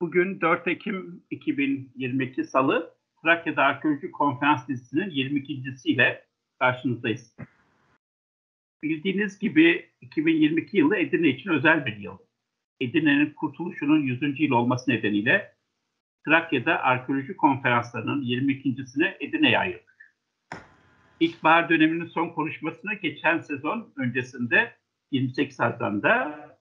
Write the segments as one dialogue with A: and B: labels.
A: Bugün 4 Ekim 2022 Salı Trakya'da Arkeoloji Konferans dizisinin 22.siyle karşınızdayız. Bildiğiniz gibi 2022 yılı Edirne için özel bir yıl. Edirne'nin kurtuluşunun 100. yıl olması nedeniyle Trakya'da arkeoloji konferanslarının 22.sine Edirne'ye ayırdık. İlkbahar döneminin son konuşmasını geçen sezon öncesinde 28 Haziran'da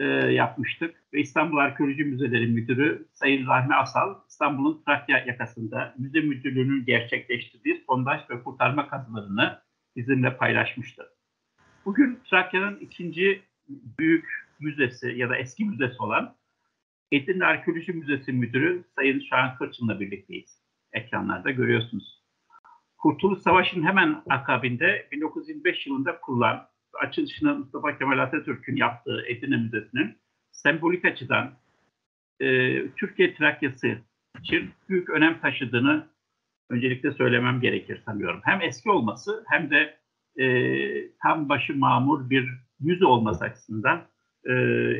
A: e, yapmıştık. Ve İstanbul Arkeoloji Müzeleri Müdürü Sayın Rahmi Asal, İstanbul'un Trakya yakasında müze müdürlüğünün gerçekleştirdiği sondaj ve kurtarma kazılarını bizimle paylaşmıştı. Bugün Trakya'nın ikinci büyük müzesi ya da eski müzesi olan Edirne Arkeoloji Müzesi Müdürü Sayın Şahan Kırçın'la birlikteyiz. Ekranlarda görüyorsunuz. Kurtuluş Savaşı'nın hemen akabinde 1925 yılında kurulan açılışını Mustafa Kemal Atatürk'ün yaptığı Edirne Müzesi'nin sembolik açıdan e, Türkiye Trakya'sı için büyük önem taşıdığını öncelikle söylemem gerekir sanıyorum. Hem eski olması hem de e, tam başı mamur bir müze olması açısından e,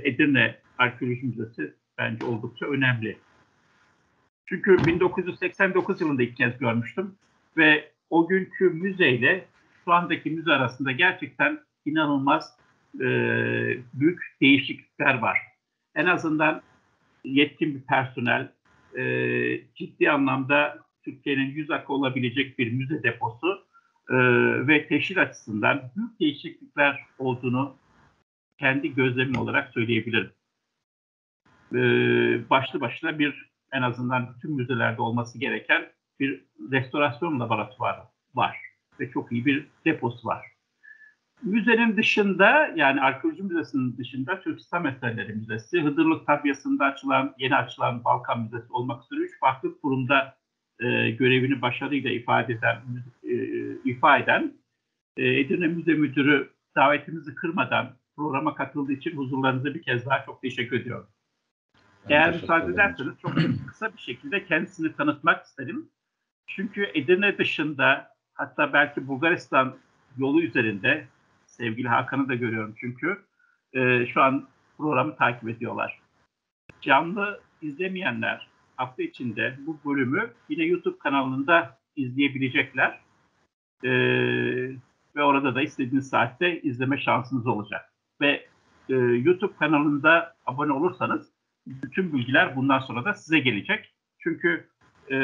A: Edirne Arkeoloji Müzesi bence oldukça önemli. Çünkü 1989 yılında ilk kez görmüştüm ve o günkü müzeyle şu andaki müze arasında gerçekten inanılmaz e, büyük değişiklikler var. En azından yetkin bir personel, e, ciddi anlamda Türkiye'nin yüz akı olabilecek bir müze deposu e, ve teşhir açısından büyük değişiklikler olduğunu kendi gözlemim olarak söyleyebilirim. E, başlı başına bir en azından bütün müzelerde olması gereken bir restorasyon laboratuvarı var ve çok iyi bir deposu var. Müzenin dışında yani arkeoloji müzesinin dışında Türk İslam Eserleri Müzesi, Hıdırlık Tabyası'nda açılan, yeni açılan Balkan Müzesi olmak üzere üç farklı kurumda e, görevini başarıyla ifade eden, e, ifade eden e, Edirne Müze Müdürü davetimizi kırmadan programa katıldığı için huzurlarınıza bir kez daha çok teşekkür ediyorum. Ben Eğer müsaade ederseniz çok kısa bir şekilde kendisini tanıtmak isterim. Çünkü Edirne dışında hatta belki Bulgaristan yolu üzerinde sevgili Hakan'ı da görüyorum çünkü e, şu an programı takip ediyorlar. Canlı izlemeyenler hafta içinde bu bölümü yine YouTube kanalında izleyebilecekler. E, ve orada da istediğiniz saatte izleme şansınız olacak. Ve e, YouTube kanalında abone olursanız bütün bilgiler bundan sonra da size gelecek. Çünkü e,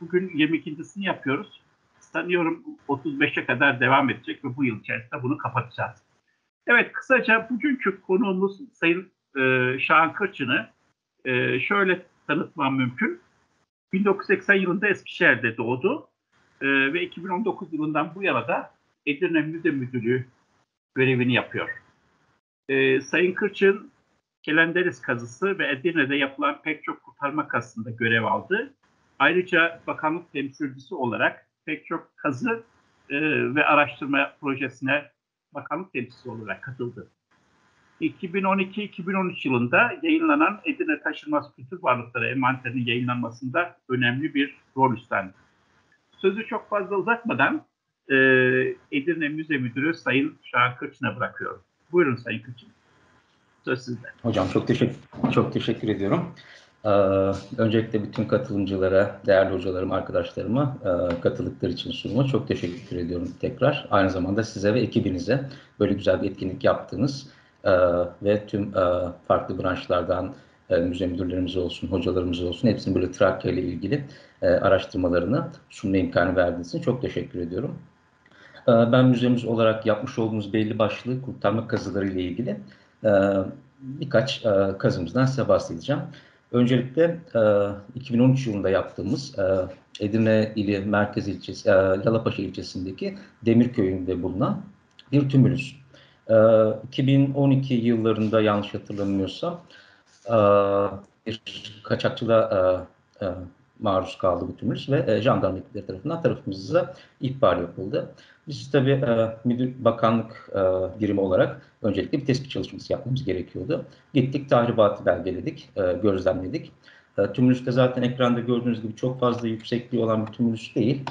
A: bugün 22.sini yapıyoruz sanıyorum 35'e kadar devam edecek ve bu yıl içerisinde bunu kapatacağız. Evet kısaca bugünkü konuğumuz Sayın e, Şahan Kırçın'ı e, şöyle tanıtmam mümkün. 1980 yılında Eskişehir'de doğdu e, ve 2019 yılından bu yana da Edirne Müze Müdürlüğü görevini yapıyor. E, Sayın Kırçın Kelenderis kazısı ve Edirne'de yapılan pek çok kurtarma kazısında görev aldı. Ayrıca bakanlık temsilcisi olarak pek çok kazı e, ve araştırma projesine bakanlık temsilcisi olarak katıldı. 2012-2013 yılında yayınlanan Edirne Taşınmaz Kültür Varlıkları envanterinin yayınlanmasında önemli bir rol üstlendi. Sözü çok fazla uzatmadan e, Edirne Müze Müdürü Sayın Şahan Kırçın'a bırakıyorum. Buyurun Sayın Kırçın. Söz sizde.
B: Hocam çok teşekkür, çok teşekkür ediyorum. Ee, öncelikle bütün katılımcılara, değerli hocalarım, arkadaşlarıma e, katıldıkları için sunuma çok teşekkür ediyorum tekrar. Aynı zamanda size ve ekibinize böyle güzel bir etkinlik yaptığınız e, ve tüm e, farklı branşlardan müze müdürlerimiz olsun, hocalarımız olsun hepsinin böyle Trakya ile ilgili araştırmalarını sunma imkanı verdiğiniz için çok teşekkür ediyorum. Ben müzemiz olarak yapmış olduğumuz belli başlı kurtarma kazıları ile ilgili birkaç kazımızdan size bahsedeceğim. Öncelikle e, 2013 yılında yaptığımız e, Edirne ili merkez ilçesi, e, Yalapaşa ilçesindeki Demirköy'ünde bulunan bir tümülüs. E, 2012 yıllarında yanlış hatırlamıyorsam e, bir kaçakçılığa e, e, maruz kaldı bu tümülüs ve e, jandarma ekipleri tarafından tarafımıza ihbar yapıldı. Biz tabii e, müdür, bakanlık e, birimi olarak öncelikle bir tespit çalışması yapmamız gerekiyordu. Gittik tahribatı belgeledik, e, gözlemledik. E, tümülüs de zaten ekranda gördüğünüz gibi çok fazla yüksekliği olan bir tümülüs değil.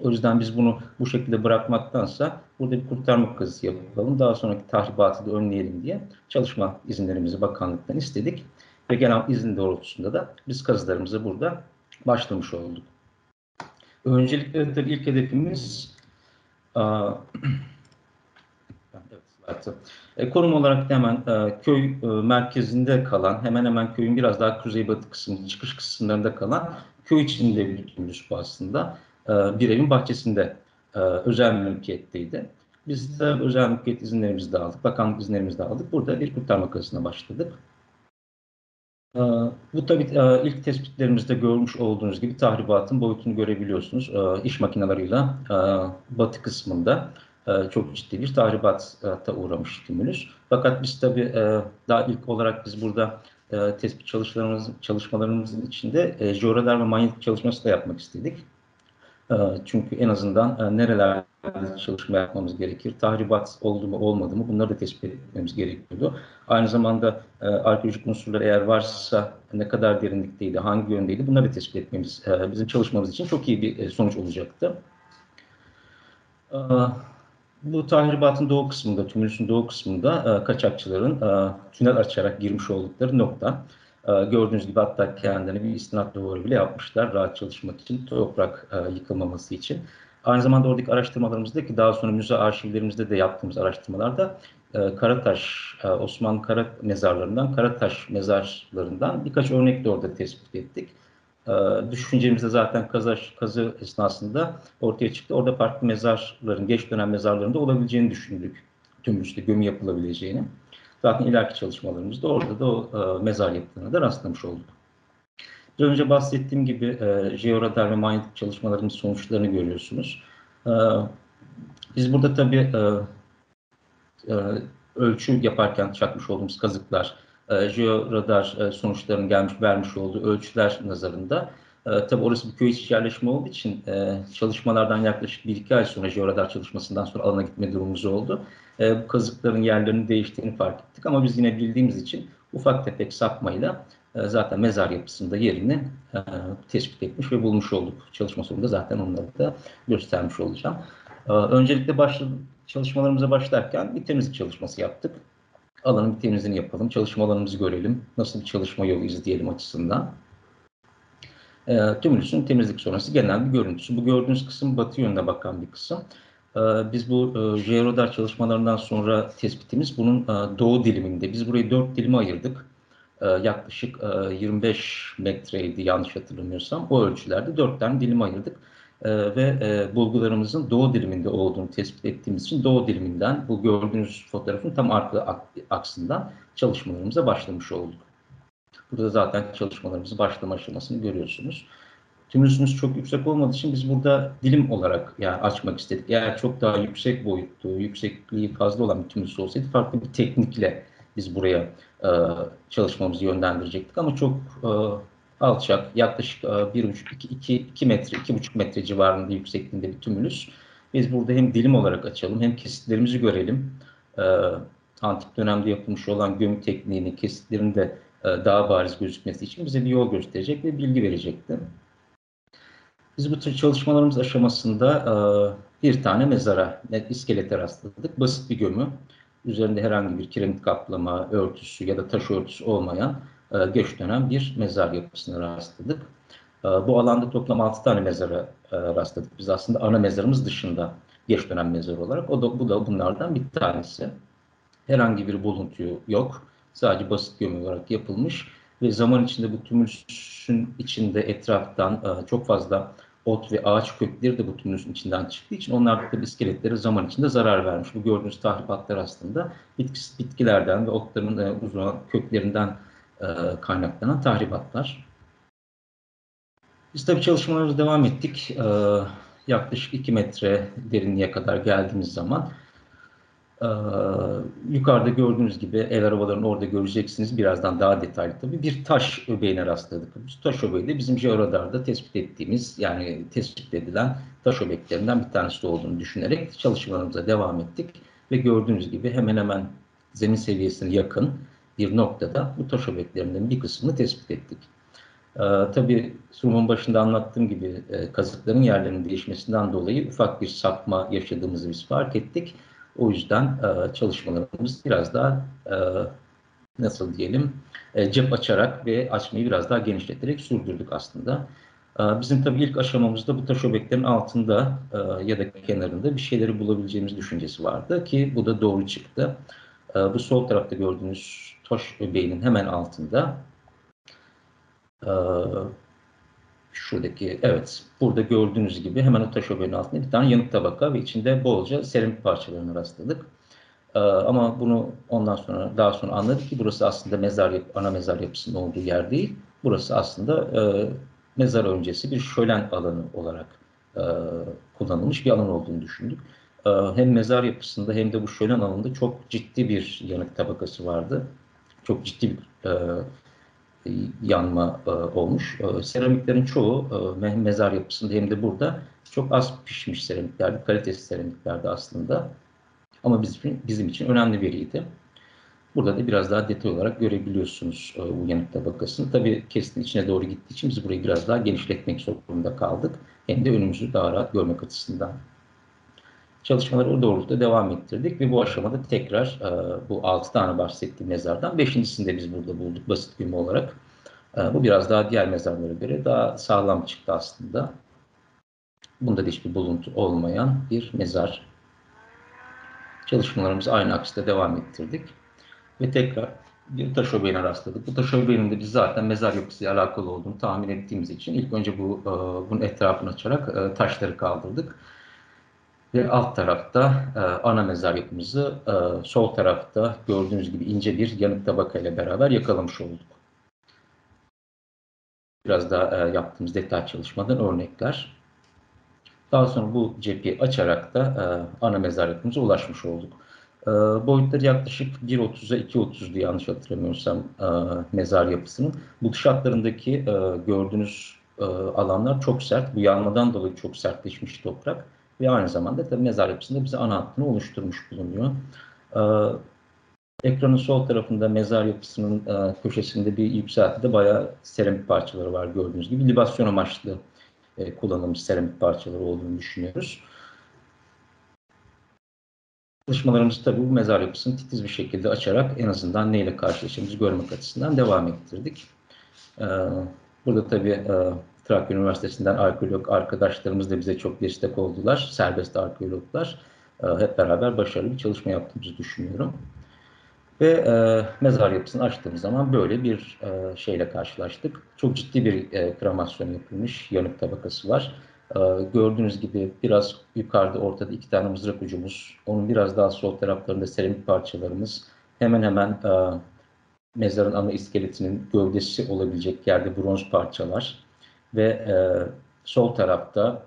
B: O yüzden biz bunu bu şekilde bırakmaktansa burada bir kurtarma kazısı yapalım. Daha sonraki tahribatı da önleyelim diye çalışma izinlerimizi bakanlıktan istedik. ve genel izin doğrultusunda da biz kazılarımıza burada başlamış olduk. Öncelikle tabii ilk hedefimiz slaytı. E, konum olarak hemen e, köy e, merkezinde kalan, hemen hemen köyün biraz daha kuzeybatı kısmı, çıkış kısımlarında kalan köy içinde büyütülmüş bu aslında. Bir evin bahçesinde özel mülkiyetteydi. Biz de özel mülkiyet izinlerimizi de aldık, bakanlık izinlerimizi de aldık. Burada bir kurtarma kazısına başladık. E, bu tabii e, ilk tespitlerimizde görmüş olduğunuz gibi tahribatın boyutunu görebiliyorsunuz. E, iş makinalarıyla e, batı kısmında e, çok ciddi bir tahribata uğramış tümülüs. Fakat biz tabii daha ilk olarak biz burada tespit çalışmalarımız, çalışmalarımızın içinde jeoradar ve manyetik çalışması da yapmak istedik. E, çünkü en azından e, nerelerde çalışma yapmamız gerekir, tahribat oldu mu olmadı mı bunları da tespit etmemiz gerekiyordu. Aynı zamanda e, arkeolojik unsurlar eğer varsa ne kadar derinlikteydi, hangi yöndeydi bunları da tespit etmemiz e, bizim çalışmamız için çok iyi bir sonuç olacaktı. E, bu tahribatın doğu kısmında, tümülüsün doğu kısmında kaçakçıların tünel açarak girmiş oldukları nokta. E, gördüğünüz gibi hatta kendilerine bir istinat duvarı bile yapmışlar rahat çalışmak için, toprak e, yıkılmaması için. Aynı zamanda oradaki araştırmalarımızda ki daha sonra müze arşivlerimizde de yaptığımız araştırmalarda e, Karataş, e, Osmanlı Kara mezarlarından, Karataş mezarlarından birkaç örnek de orada tespit ettik. Düşüncemizde zaten kazı, kazı esnasında ortaya çıktı. Orada farklı mezarların, geç dönem mezarlarında olabileceğini düşündük. Tüm üstte gömü yapılabileceğini. Zaten ileriki çalışmalarımızda orada da o e, mezar yapılarına da rastlamış olduk. Biraz önce bahsettiğim gibi e, jeoradar ve manyetik çalışmalarımız sonuçlarını görüyorsunuz. E, biz burada tabii e, e, ölçü yaparken çakmış olduğumuz kazıklar, e, jeoradar e, sonuçlarının gelmiş vermiş olduğu ölçüler nazarında e, tabii orası bir köy içi yerleşme olduğu için e, çalışmalardan yaklaşık 1-2 ay sonra jeoradar çalışmasından sonra alana gitme durumumuz oldu. E, bu kazıkların yerlerinin değiştiğini fark ettik ama biz yine bildiğimiz için ufak tefek sapmayla e, zaten mezar yapısında yerini e, tespit etmiş ve bulmuş olduk. Çalışma sonunda zaten onları da göstermiş olacağım. E, öncelikle başlı, çalışmalarımıza başlarken bir temizlik çalışması yaptık alanın bir temizliğini yapalım, çalışma alanımızı görelim, nasıl bir çalışma yolu izleyelim açısından. E, tümülüsün temizlik sonrası genel bir görüntüsü. Bu gördüğünüz kısım batı yönüne bakan bir kısım. E, biz bu e, jeoradar çalışmalarından sonra tespitimiz bunun e, doğu diliminde. Biz burayı dört dilime ayırdık. E, yaklaşık e, 25 metreydi yanlış hatırlamıyorsam. O ölçülerde dört tane dilim ayırdık. Ee, ve e, bulgularımızın doğu diliminde olduğunu tespit ettiğimiz için doğu diliminden bu gördüğünüz fotoğrafın tam arka aksından çalışmalarımıza başlamış olduk. Burada zaten çalışmalarımızı başlama aşamasını görüyorsunuz. Tümülüsümüz çok yüksek olmadığı için biz burada dilim olarak yani açmak istedik. Eğer çok daha yüksek boyutlu, yüksekliği fazla olan bir tümülüs olsaydı farklı bir teknikle biz buraya e, çalışmamızı yönlendirecektik. Ama çok e, alçak, yaklaşık 1,5-2 metre, 2,5 metre civarında yüksekliğinde bir tümülüs. Biz burada hem dilim olarak açalım hem kesitlerimizi görelim. E, antik dönemde yapılmış olan gömü tekniğini, kesitlerin de e, daha bariz gözükmesi için bize bir yol gösterecek ve bilgi verecekti. Biz bu tür çalışmalarımız aşamasında e, bir tane mezara, iskelete rastladık. Basit bir gömü. Üzerinde herhangi bir kiremit kaplama, örtüsü ya da taş örtüsü olmayan e, geç dönem bir mezar yapısına rastladık. E, bu alanda toplam 6 tane mezara e, rastladık. Biz aslında ana mezarımız dışında geç dönem mezarı olarak. O da bu da bunlardan bir tanesi. Herhangi bir buluntu yok. Sadece basit gömü olarak yapılmış ve zaman içinde bu tümülüsün içinde etraftan çok fazla ot ve ağaç kökleri de bu tümülüsün içinden çıktığı için onlar da iskeletlere zaman içinde zarar vermiş. Bu gördüğünüz tahribatlar aslında bitkilerden ve otların uzun köklerinden e, kaynaklanan tahribatlar. Biz tabii çalışmalarımıza devam ettik. E, yaklaşık 2 metre derinliğe kadar geldiğimiz zaman e, yukarıda gördüğünüz gibi el arabalarını orada göreceksiniz. Birazdan daha detaylı tabii. Bir taş öbeğine rastladık. Bu taş öbeği de bizim jeoradarda tespit ettiğimiz yani tespit edilen taş öbeklerinden bir tanesi olduğunu düşünerek çalışmalarımıza devam ettik. Ve gördüğünüz gibi hemen hemen zemin seviyesine yakın bir noktada bu taş öbeklerinden bir kısmını tespit ettik. Ee, tabii sunumun başında anlattığım gibi e, kazıkların yerlerinin değişmesinden dolayı ufak bir sapma yaşadığımızı biz fark ettik. O yüzden e, çalışmalarımız biraz daha e, nasıl diyelim e, cep açarak ve açmayı biraz daha genişleterek sürdürdük aslında. E, bizim tabii ilk aşamamızda bu taş öbeklerin altında e, ya da kenarında bir şeyleri bulabileceğimiz düşüncesi vardı ki bu da doğru çıktı. E, bu sol tarafta gördüğünüz taş öbeğinin hemen altında e, şuradaki evet burada gördüğünüz gibi hemen o taş öbeğinin altında bir tane yanık tabaka ve içinde bolca seramik parçalarına rastladık. Ee, ama bunu ondan sonra daha sonra anladık ki burası aslında mezar ana mezar yapısının olduğu yer değil. Burası aslında e, mezar öncesi bir şölen alanı olarak e, kullanılmış bir alan olduğunu düşündük. E, hem mezar yapısında hem de bu şölen alanında çok ciddi bir yanık tabakası vardı. Çok ciddi bir e, yanma e, olmuş. E, seramiklerin çoğu e, mezar yapısında hem de burada çok az pişmiş seramiklerdi, kalitesiz seramiklerdi aslında. Ama bizim, bizim için önemli veriydi. Burada da biraz daha detay olarak görebiliyorsunuz e, uyanık tabakasını. Tabii kestin içine doğru gittiği için biz burayı biraz daha genişletmek zorunda kaldık. Hem de önümüzü daha rahat görmek açısından. Çalışmaları o doğrultuda devam ettirdik ve bu aşamada tekrar e, bu 6 tane bahsettiğim mezardan 5.sini de biz burada bulduk basit güme olarak. E, bu biraz daha diğer mezarlara göre daha sağlam çıktı aslında. Bunda da hiçbir buluntu olmayan bir mezar Çalışmalarımızı aynı akside devam ettirdik. Ve tekrar bir taş öbeğine rastladık. Bu taş öbeğinin de biz zaten mezar yapısıyla alakalı olduğunu tahmin ettiğimiz için ilk önce bu e, bunun etrafını açarak e, taşları kaldırdık. Ve alt tarafta e, ana mezar yapımızı sol tarafta gördüğünüz gibi ince bir yanık tabaka ile beraber yakalamış olduk. Biraz daha yaptığımız detay çalışmadan örnekler. Daha sonra bu cepheyi açarak da e, ana mezar yapımıza ulaşmış olduk. E, boyutları yaklaşık 1.30'a 2.30'du yanlış hatırlamıyorsam e, mezar yapısının. Bu dış hatlarındaki e, gördüğünüz e, alanlar çok sert. Bu yanmadan dolayı çok sertleşmiş toprak. Ve aynı zamanda tabii mezar yapısında bize ana hattını oluşturmuş bulunuyor. E, ekranın sol tarafında mezar yapısının e, köşesinde bir yükseltide bayağı seramik parçaları var gördüğünüz gibi. Libasyon amaçlı e, kullanılmış seramik parçaları olduğunu düşünüyoruz. Çalışmalarımızı tabii bu mezar yapısını titiz bir şekilde açarak en azından neyle karşılaşacağımızı görmek açısından devam ettirdik. E, burada tabii e, Trakya Üniversitesi'nden arkeolog arkadaşlarımız da bize çok destek oldular. Serbest arkeologlar. E, hep beraber başarılı bir çalışma yaptığımızı düşünüyorum. Ve e, mezar yapısını açtığımız zaman böyle bir e, şeyle karşılaştık. Çok ciddi bir e, kremasyon yapılmış, yanık tabakası var. E, gördüğünüz gibi biraz yukarıda ortada iki tane mızrak ucumuz, onun biraz daha sol taraflarında seramik parçalarımız, hemen hemen e, mezarın ana iskeletinin gövdesi olabilecek yerde bronz parçalar ve e, sol tarafta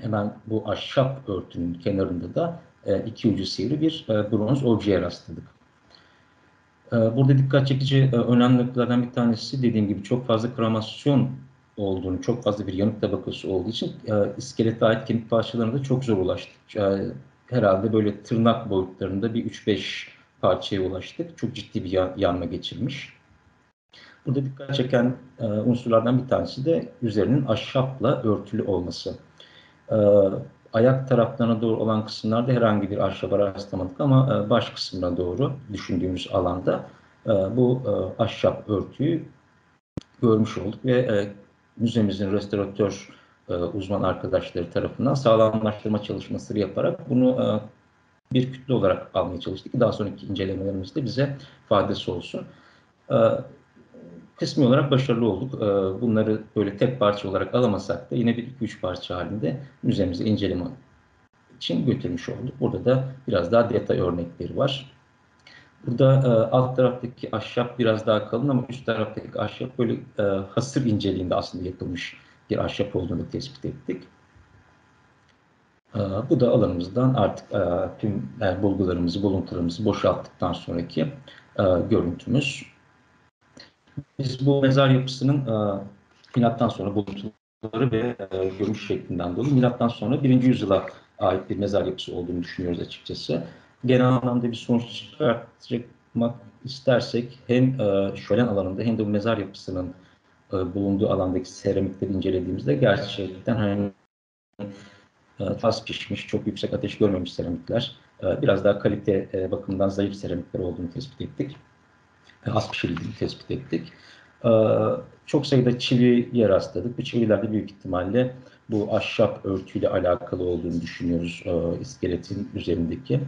B: hemen bu ahşap örtünün kenarında da e, iki ucu sivri bir e, bronz objeye rastladık. Ee, burada dikkat çekici e, önemli noktalardan bir tanesi dediğim gibi çok fazla kremasyon olduğunu, çok fazla bir yanık tabakası olduğu için e, iskelete ait kemik parçalarına da çok zor ulaştık. E, herhalde böyle tırnak boyutlarında bir 3-5 parçaya ulaştık. Çok ciddi bir yanma geçirmiş. Burada dikkat çeken unsurlardan bir tanesi de üzerinin ahşapla örtülü olması ayak taraflarına doğru olan kısımlarda herhangi bir ahşaba rastlamadık ama e, baş kısmına doğru düşündüğümüz alanda e, bu e, ahşap örtüyü görmüş olduk ve müzemizin restoratör uzman arkadaşları tarafından sağlamlaştırma çalışması yaparak bunu bir kütle olarak almaya çalıştık. Daha sonraki incelemelerimizde bize faydası olsun. Kısmi olarak başarılı olduk. Ee, bunları böyle tek parça olarak alamasak da yine bir iki üç parça halinde müzemize inceleme için götürmüş olduk. Burada da biraz daha detay örnekleri var. Burada e, alt taraftaki ahşap biraz daha kalın ama üst taraftaki ahşap böyle e, hasır inceliğinde aslında yapılmış bir ahşap olduğunu tespit ettik. E, bu da alanımızdan artık tüm bulgularımızı, buluntularımızı boşalttıktan sonraki görüntümüz. Biz bu mezar yapısının e, milattan sonra buluntuları ve e, görünüş şeklinden dolayı milattan sonra 1. yüzyıla ait bir mezar yapısı olduğunu düşünüyoruz açıkçası. Genel anlamda bir sonuç çıkartmak istersek hem e, şölen alanında hem de bu mezar yapısının e, bulunduğu alandaki seramikleri incelediğimizde gerçekten hani e, az pişmiş, çok yüksek ateş görmemiş seramikler, e, biraz daha kalite e, bakımından zayıf seramikler olduğunu tespit ettik. Az pişirildiğini tespit ettik. E, çok sayıda çiviye rastladık. Bu çivilerde büyük ihtimalle bu ahşap örtüyle alakalı olduğunu düşünüyoruz e, iskeletin üzerindeki.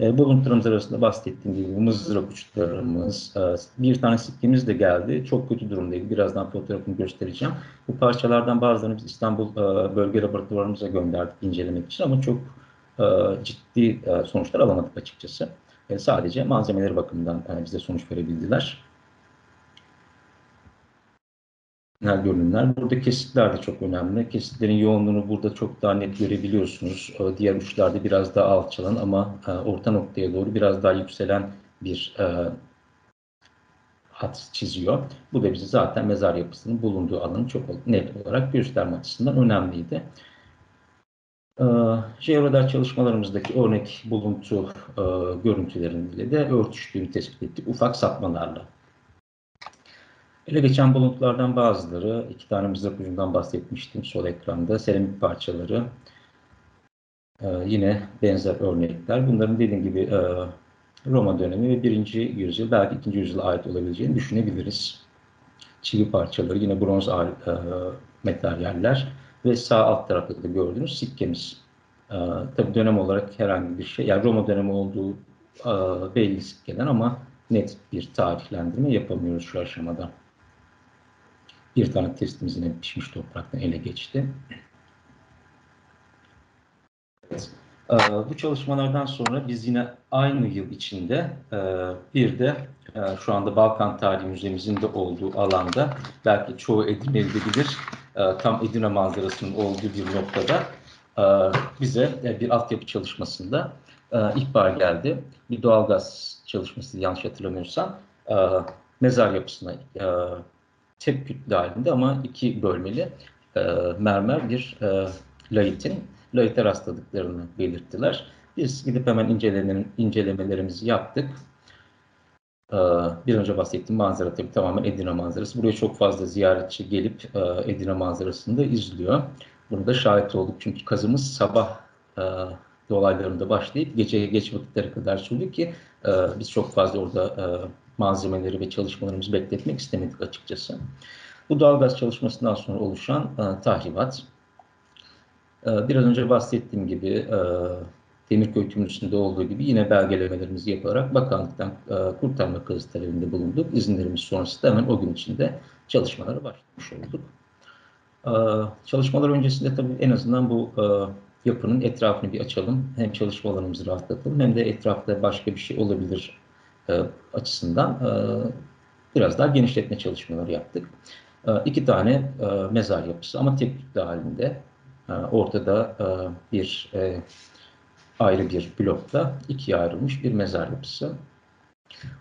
B: E, buluntularımız arasında bahsettiğim gibi mızrak uçlarımız, e, bir tane sikkemiz de geldi. Çok kötü durumdaydı. Birazdan fotoğrafını göstereceğim. Bu parçalardan bazılarını biz İstanbul e, bölge laboratuvarımıza gönderdik incelemek için ama çok e, ciddi sonuçlar alamadık açıkçası. E, sadece malzemeleri bakımından e, bize sonuç verebildiler. genel görünümler. Burada kesitler de çok önemli. Kesitlerin yoğunluğunu burada çok daha net görebiliyorsunuz. Ee, diğer uçlarda biraz daha alçalan ama e, orta noktaya doğru biraz daha yükselen bir e, hat çiziyor. Bu da bize zaten mezar yapısının bulunduğu alanı çok net olarak gösterme açısından önemliydi. Ee, Jeoradar çalışmalarımızdaki örnek buluntu e, görüntüleriyle de örtüştüğünü tespit ettik ufak sapmalarla. Ele geçen buluntulardan bazıları, iki tane mızrak ucundan bahsetmiştim sol ekranda, seramik parçaları, ee, yine benzer örnekler. Bunların dediğim gibi e, Roma dönemi ve birinci yüzyıl, belki ikinci yüzyıla ait olabileceğini düşünebiliriz. Çivi parçaları, yine bronz e, materyaller ve sağ alt tarafta da gördüğünüz sikkemiz. E, tabii dönem olarak herhangi bir şey, yani Roma dönemi olduğu e, belli sikkeden ama net bir tarihlendirme yapamıyoruz şu aşamada. Bir tane testimiz yine pişmiş topraktan ele geçti. Evet. Ee, bu çalışmalardan sonra biz yine aynı yıl içinde e, bir de e, şu anda Balkan Tarihi Müzemizin de olduğu alanda belki çoğu Edirne'de bilir e, tam Edirne manzarasının olduğu bir noktada bize bir altyapı çalışmasında ihbar geldi. Bir doğalgaz çalışması yanlış hatırlamıyorsam mezar yapısına tek kütle halinde ama iki bölmeli mermer bir layitin layite rastladıklarını belirttiler. Biz gidip hemen incelemelerimizi yaptık. Ee, bir önce bahsettiğim manzara tabii tamamen Edirne manzarası. Buraya çok fazla ziyaretçi gelip e, Edirne manzarasını da izliyor. Bunu da şahit olduk çünkü kazımız sabah e, dolaylarında başlayıp geceye geç vakitlere kadar sürdü ki e, biz çok fazla orada malzemeleri ve çalışmalarımızı bekletmek istemedik açıkçası. Bu doğalgaz çalışmasından sonra oluşan e, tahribat. E, biraz önce bahsettiğim gibi e, Demirköy Tümrüsü'nde olduğu gibi yine belgelemelerimizi yaparak bakanlıktan e, kurtarma kazı talebinde bulunduk. İzinlerimiz sonrasında hemen o gün içinde çalışmalara başlamış olduk. E, çalışmalar öncesinde tabii en azından bu e, yapının etrafını bir açalım. Hem çalışmalarımızı rahatlatalım hem de etrafta başka bir şey olabilir açısından biraz daha genişletme çalışmaları yaptık. İki tane mezar yapısı ama tek kütle halinde. E, ortada e, bir e, ayrı bir blokta ikiye ayrılmış bir mezar yapısı.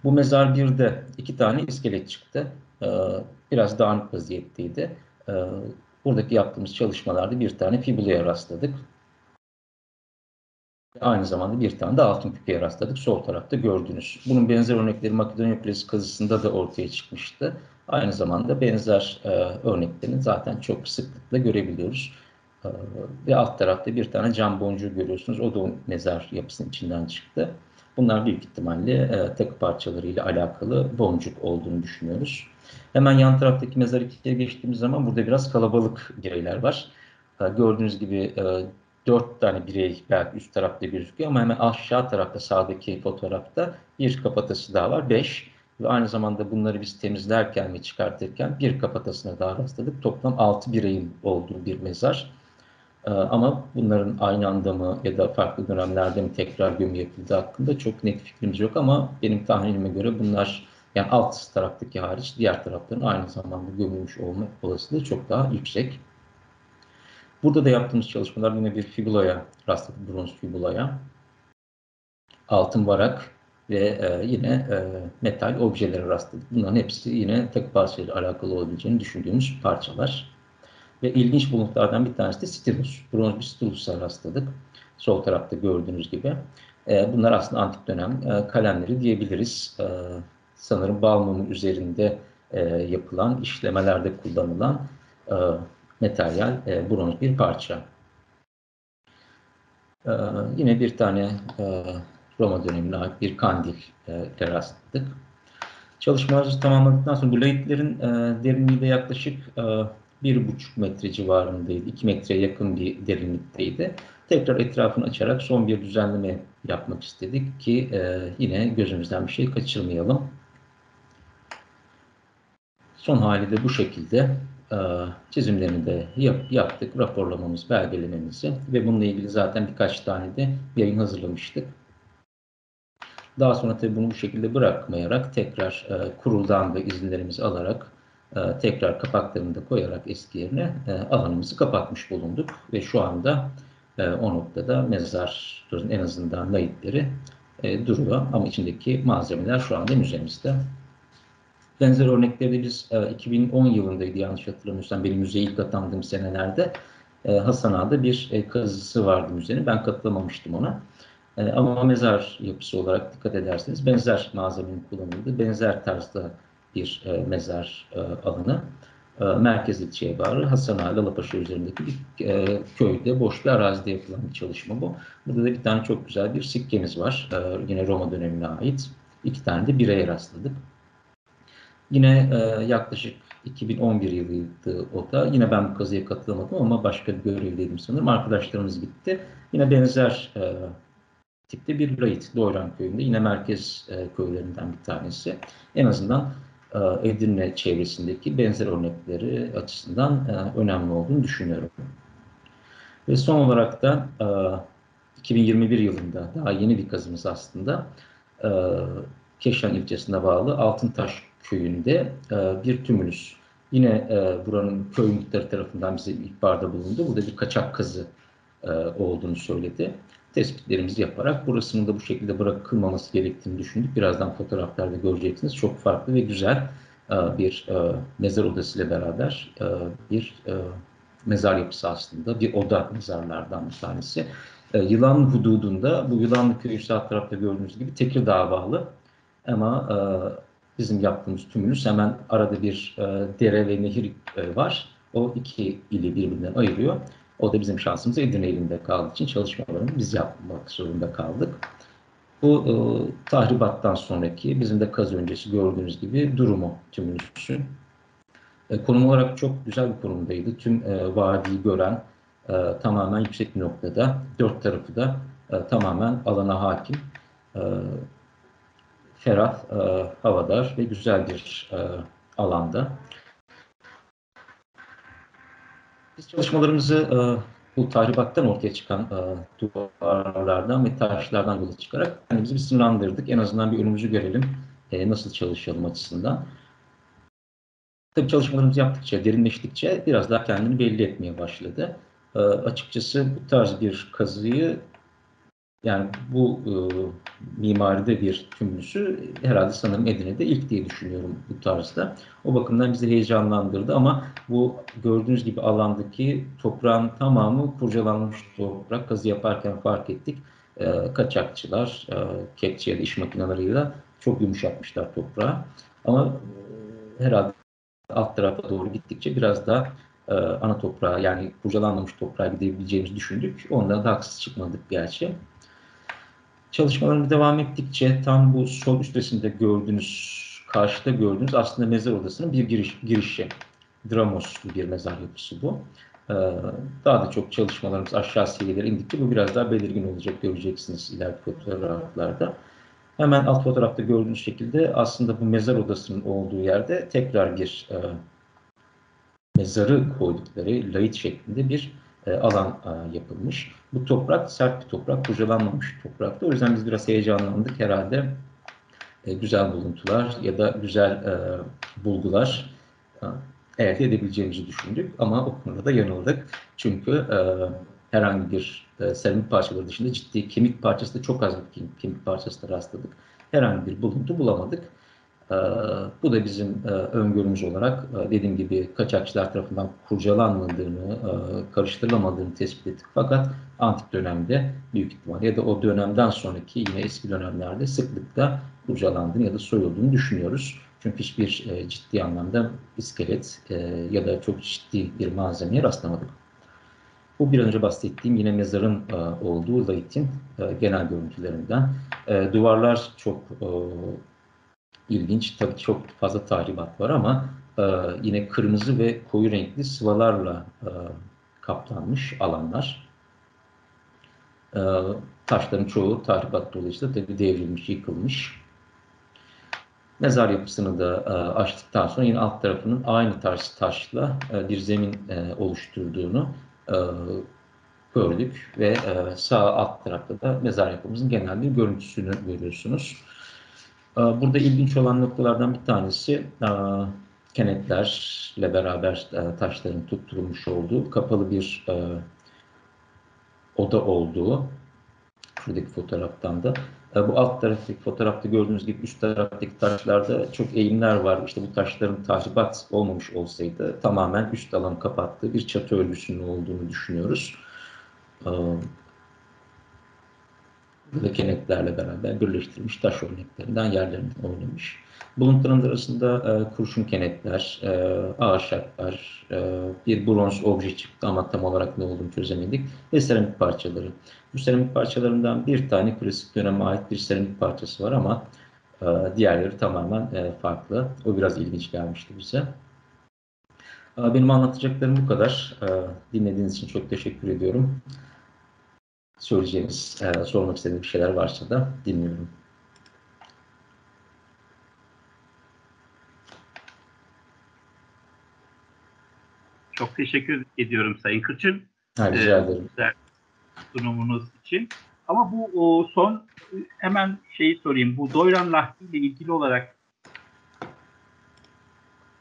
B: Bu mezar birde iki tane iskelet çıktı. E, biraz dağınık vaziyetteydi. E, buradaki yaptığımız çalışmalarda bir tane fibulaya rastladık. Aynı zamanda bir tane de altın küpeye rastladık. Sol tarafta gördünüz. Bunun benzer örnekleri Makedonya Kulesi kazısında da ortaya çıkmıştı. Aynı zamanda benzer e, örneklerini zaten çok sıklıkla görebiliyoruz. E, ve alt tarafta bir tane cam boncuğu görüyorsunuz. O da o mezar yapısının içinden çıktı. Bunlar büyük ihtimalle e, takı parçalarıyla alakalı boncuk olduğunu düşünüyoruz. Hemen yan taraftaki mezar ikiye geçtiğimiz zaman burada biraz kalabalık bireyler var. E, gördüğünüz gibi e, dört tane birey belki üst tarafta gözüküyor ama hemen aşağı tarafta sağdaki fotoğrafta bir kafatası daha var. Beş ve aynı zamanda bunları biz temizlerken ve çıkartırken bir kafatasına daha rastladık. Toplam altı bireyin olduğu bir mezar. Ee, ama bunların aynı anda mı ya da farklı dönemlerde mi tekrar gömü yapıldığı hakkında çok net fikrimiz yok ama benim tahminime göre bunlar yani alt taraftaki hariç diğer tarafların aynı zamanda gömülmüş olma olasılığı çok daha yüksek. Burada da yaptığımız çalışmalar yine bir fibulaya rastladık, bronz fibulaya. Altın varak ve e, yine e, metal objelere rastladık. Bunların hepsi yine takı parçalarıyla alakalı olabileceğini düşündüğümüz parçalar. Ve ilginç buluntulardan bir tanesi de stilus. Bronz bir stilus'a rastladık. Sol tarafta gördüğünüz gibi. E, bunlar aslında antik dönem e, kalemleri diyebiliriz. E, sanırım bal mumu üzerinde e, yapılan işlemelerde kullanılan e, materyal e, bronz bir parça. E, yine bir tane e, Roma dönemine ait bir kandil e, rastladık. Çalışmalar tamamladıktan sonra bu layitlerin e, derinliği de yaklaşık e, bir buçuk metre civarındaydı. 2 metreye yakın bir derinlikteydi. Tekrar etrafını açarak son bir düzenleme yapmak istedik ki e, yine gözümüzden bir şey kaçırmayalım. Son hali de bu şekilde e, çizimlerini de yap, yaptık. Raporlamamız, belgelememizi ve bununla ilgili zaten birkaç tane de yayın hazırlamıştık. Daha sonra tabii bunu bu şekilde bırakmayarak tekrar e, kuruldan da izinlerimizi alarak tekrar kapaklarını da koyarak eski yerine e, alanımızı kapatmış bulunduk. Ve şu anda e, o noktada mezarların en azından layıkları e, duruyor ama içindeki malzemeler şu anda müzemizde. Benzer örnekleri de biz e, 2010 yılındaydı yanlış hatırlamıyorsam benim müzeye ilk atandığım senelerde Hasan Ağa'da bir kazısı vardı müzenin. Ben katılamamıştım ona. Ama mezar yapısı olarak dikkat ederseniz benzer malzemenin kullanıldığı, benzer tarzda bir e, mezar e, alanı. E, merkez ilçeye bağlı Hasan Ağa Lalapaşa üzerindeki bir e, köyde, boş bir arazide yapılan bir çalışma bu. Burada da bir tane çok güzel bir sikkemiz var. E, yine Roma dönemine ait. İki tane de bireye rastladık. Yine e, yaklaşık 2011 yılıydı o da. Yine ben bu kazıya katılamadım ama başka bir görevdeydim sanırım. Arkadaşlarımız gitti. Yine benzer e, tipte bir layit Doğran köyünde. Yine merkez e, köylerinden bir tanesi. En azından Edirne çevresindeki benzer örnekleri açısından e, önemli olduğunu düşünüyorum. Ve son olarak da e, 2021 yılında daha yeni bir kazımız aslında e, Keşan ilçesine bağlı Altıntaş köyünde e, bir tümülüs. Yine e, buranın köy muhtarı tarafından bize ihbarda bulundu. Burada bir kaçak kazı e, olduğunu söyledi. Tespitlerimizi yaparak burasının da bu şekilde bırakılmaması gerektiğini düşündük. Birazdan fotoğraflarda göreceksiniz. Çok farklı ve güzel e, bir e, mezar odasıyla beraber e, bir mezar yapısı aslında. Bir oda mezarlardan bir tanesi. Yılan hududunda, bu Yılanlı köyü sağ tarafta gördüğünüz gibi Tekirdağ'a bağlı. Ama bizim yaptığımız tümülüs hemen arada bir dere ve nehir var. O iki ili birbirinden ayırıyor. O da bizim şansımız Edirne ilinde kaldığı için çalışmalarını biz yapmak zorunda kaldık. Bu e, tahribattan sonraki bizim de kaz öncesi gördüğünüz gibi durumu tümülüsün. E, konum olarak çok güzel bir konumdaydı. Tüm e, vadiyi gören e, tamamen yüksek bir noktada. Dört tarafı da e, tamamen alana hakim. E, ferah, e, havadar ve güzel bir e, alanda. Biz çalışmalarımızı e, bu tahribattan ortaya çıkan e, duvarlardan ve taşlardan yola çıkarak kendimizi bir sınırlandırdık. En azından bir önümüzü görelim. E, nasıl çalışalım açısından. Tabii çalışmalarımızı yaptıkça, derinleştikçe biraz daha kendini belli etmeye başladı. Açıkçası bu tarz bir kazıyı yani bu e, mimaride bir tümlüsü herhalde sanırım Edirne'de ilk diye düşünüyorum bu tarzda. O bakımdan bizi heyecanlandırdı ama bu gördüğünüz gibi alandaki toprağın tamamı kurcalanmış toprak. Kazı yaparken fark ettik. E, kaçakçılar, e, kepçe ya da iş makinalarıyla çok yumuşatmışlar toprağı. Ama e, herhalde alt tarafa doğru gittikçe biraz daha e, ana toprağa yani kurcalanmamış toprağa gidebileceğimizi düşündük. Ondan da haksız çıkmadık gerçi. Çalışmalarımız devam ettikçe tam bu sol üstesinde gördüğünüz, karşıda gördüğünüz aslında mezar odasının bir giriş, girişi. Dramos bir mezar yapısı bu. Ee, daha da çok çalışmalarımız aşağı seviyelere indikçe bu biraz daha belirgin olacak göreceksiniz ileriki fotoğraflarda. Hemen alt fotoğrafta gördüğünüz şekilde aslında bu mezar odasının olduğu yerde tekrar bir e, mezarı koydukları layit şeklinde bir e, alan e, yapılmış. Bu toprak sert bir toprak, kurcalanmamış topraktı. O yüzden biz biraz heyecanlandık herhalde. E, güzel buluntular ya da güzel bulgular elde edebileceğimizi düşündük. Ama o konuda da yanıldık. Çünkü herhangi bir seramik parçaları dışında ciddi kemik parçası da çok az bir kemik parçası da rastladık. Herhangi bir buluntu bulamadık. Ee, bu da bizim e, öngörümüz olarak e, dediğim gibi kaçakçılar tarafından kurcalanmadığını, e, karıştırılamadığını tespit ettik. Fakat antik dönemde büyük ihtimal ya da o dönemden sonraki yine eski dönemlerde sıklıkla kurcalandığını ya da soyulduğunu düşünüyoruz. Çünkü hiçbir ciddi anlamda iskelet ya da çok ciddi bir malzemeye rastlamadık. Bu bir önce bahsettiğim yine mezarın olduğu layitin genel görüntülerinden. Duvarlar çok ilginç. Tabii çok fazla tahribat var ama e, yine kırmızı ve koyu renkli sıvalarla e, kaplanmış alanlar. E, taşların çoğu tahribat dolayısıyla tabii devrilmiş, yıkılmış. Mezar yapısını da e, açtıktan sonra yine alt tarafının aynı tarz taşla e, bir zemin e, oluşturduğunu e, gördük ve e, sağ alt tarafta da mezar yapımızın genel bir görüntüsünü görüyorsunuz. E, burada ilginç olan noktalardan bir tanesi e, kenetlerle beraber e, taşların tutturulmuş olduğu kapalı bir e, oda olduğu şuradaki fotoğraftan da bu alt taraftaki fotoğrafta gördüğünüz gibi üst taraftaki taşlarda çok eğimler var. İşte bu taşların tahribat olmamış olsaydı tamamen üst alanı kapattığı bir çatı örgüsünün olduğunu düşünüyoruz. E, ve kenetlerle beraber birleştirilmiş taş örneklerinden yerlerinden oynamış. Buluntuların arasında e, kurşun kenetler, e, ahşaplar, e, bir bronz obje çıktı ama tam olarak ne olduğunu çözemedik ve seramik parçaları. Bu seramik parçalarından bir tane klasik döneme ait bir seramik parçası var ama e, diğerleri tamamen e, farklı. O biraz ilginç gelmişti bize. E, benim anlatacaklarım bu kadar. E, dinlediğiniz için çok teşekkür ediyorum. Söyleyeceğiniz, e, sormak istediğiniz bir şeyler varsa da dinliyorum.
A: Çok teşekkür ediyorum Sayın Kırçın.
B: Ha, rica ederim.
A: Güzel sunumunuz için. Ama bu o, son hemen şeyi sorayım. Bu Doyran Lahti ile ilgili olarak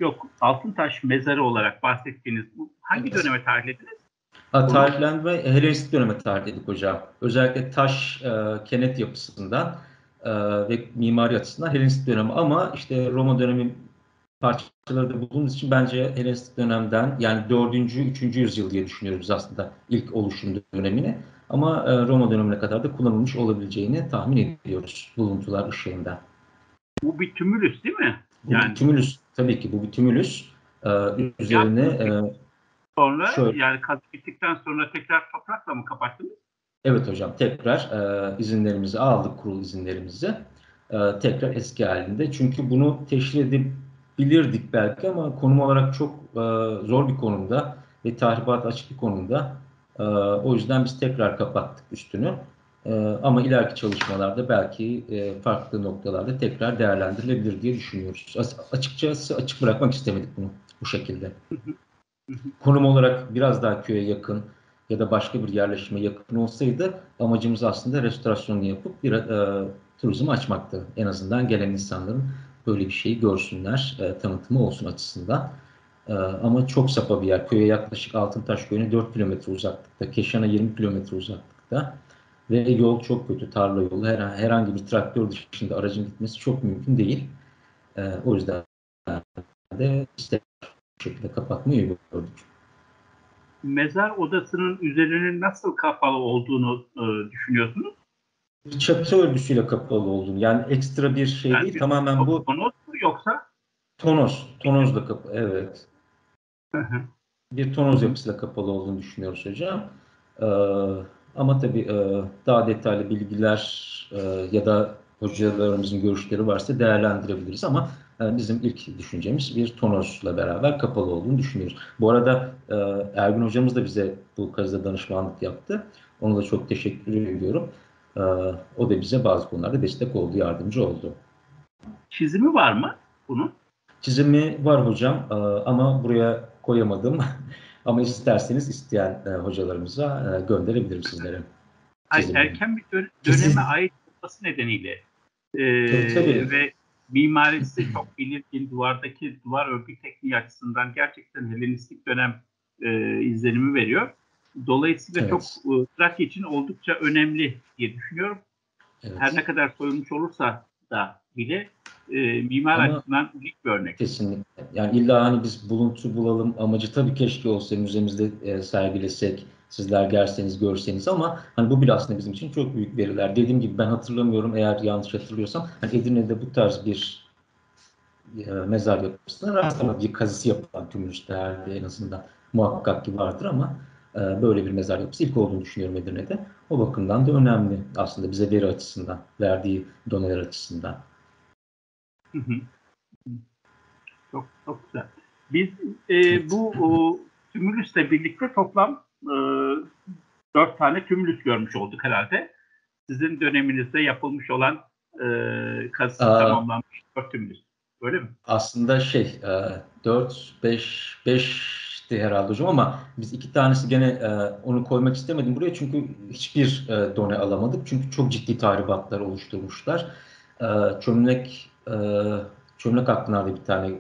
A: yok Altıntaş mezarı olarak bahsettiğiniz bu hangi
B: Evet.
A: döneme tarihlediniz?
B: Ha, tarihlenme Helenistik döneme tarihledik hocam. Özellikle taş e, kenet yapısından e, ve mimari açısından Helenistik dönemi ama işte Roma dönemi parçaları da bulduğumuz için bence Helenistik dönemden yani 4. 3. yüzyıl diye düşünüyoruz aslında ilk oluşum dönemini. Ama e, Roma dönemine kadar da kullanılmış olabileceğini tahmin ediyoruz buluntular ışığında.
A: Bu bir tümülüs değil mi?
B: Bu
A: Yani-
B: bir tümülüs tabii ki bu bir tümülüs. E, üzerine e,
A: Sonra
B: Şöyle.
A: yani kazık bittikten sonra tekrar toprakla mı kapattınız?
B: Evet hocam tekrar e, izinlerimizi aldık kurul izinlerimizi e, tekrar eski halinde çünkü bunu teşhir edebilirdik belki ama konum olarak çok e, zor bir konumda ve tahribat açık bir konumda E, o yüzden biz tekrar kapattık üstünü E, ama ileriki çalışmalarda belki e, farklı noktalarda tekrar değerlendirilebilir diye düşünüyoruz. As- açıkçası açık bırakmak istemedik bunu bu şekilde. Konum olarak biraz daha köye yakın ya da başka bir yerleşime yakın olsaydı amacımız aslında restorasyonu yapıp bir e, turizm açmaktı. En azından gelen insanların böyle bir şeyi görsünler, e, tanıtımı olsun açısından. E, ama çok sapa bir yer. Köye yaklaşık Altıntaş köyüne 4 kilometre uzaklıkta, Keşan'a 20 kilometre uzaklıkta ve yol çok kötü, tarla yolu. Her, herhangi bir traktör dışında aracın gitmesi çok mümkün değil. E, o yüzden de işte şekilde kapatmayı gördük.
A: Mezar odasının üzerinin nasıl kapalı olduğunu e, düşünüyorsunuz?
B: bir çatı örgüsüyle kapalı olduğunu yani ekstra bir şey
A: Yani
B: değil
A: bir-
B: tamamen bu
A: Konut mu yoksa?
B: tonoz tonozla kapalı evet
A: Hı hı.
B: bir tonoz yapısıyla kapalı olduğunu düşünüyoruz hocam Ee, ama tabii e, daha detaylı bilgiler e, ya da hocalarımızın görüşleri varsa değerlendirebiliriz ama bizim ilk düşüncemiz bir tonozla beraber kapalı olduğunu düşünüyoruz. Bu arada e, Ergün hocamız da bize bu kazıda danışmanlık yaptı. Ona da çok teşekkür ediyorum. Ee, o da bize bazı konularda destek oldu, yardımcı oldu.
A: Çizimi var mı bunun?
B: Çizimi var hocam e, ama buraya koyamadım. ama isterseniz isteyen e, hocalarımıza e, gönderebilirim sizlere. Çizimi.
A: erken bir döneme ait olması nedeniyle e,
B: Tabii, tabii.
A: ve mimarisi çok belirgin duvardaki duvar örgü tekniği açısından gerçekten Helenistik dönem e, izlenimi veriyor. Dolayısıyla
B: Evet.
A: çok e, Trakya için oldukça önemli diye düşünüyorum.
B: Evet,
A: Her ne kadar soyulmuş olursa da bile e, mimar
B: Ama-
A: açısından unik bir örnek.
B: kesinlikle. Yani illa hani biz buluntu bulalım amacı tabii keşke olsa müzemizde e, sergilesek, sizler gelseniz görseniz ama hani bu bile aslında bizim için çok büyük veriler. Dediğim gibi ben hatırlamıyorum eğer yanlış hatırlıyorsam hani Edirne'de bu tarz bir e, mezar yapısına rastlamadım. Bir kazısı yapılan tümülüslerde en azından muhakkak ki vardır ama e, böyle bir mezar yapısı ilk olduğunu düşünüyorum Edirne'de. O bakımdan da önemli aslında bize veri açısından, verdiği doneler açısından.
A: Hı hı. Çok çok güzel. Biz e, bu o, tümülüsle birlikte toplam e, dört tane tümülüs görmüş olduk herhalde. Sizin döneminizde yapılmış olan e, kazısı
B: Aa.
A: tamamlanmış dört tümülüs. Öyle mi?
B: Aslında şey e, 4, 5, 5'ti herhalde hocam ama biz iki tanesi gene e, onu koymak istemedim buraya çünkü hiçbir e, done alamadık. Çünkü çok ciddi tahribatlar oluşturmuşlar. E, çömlek e, çömlek Akpınar'da bir tane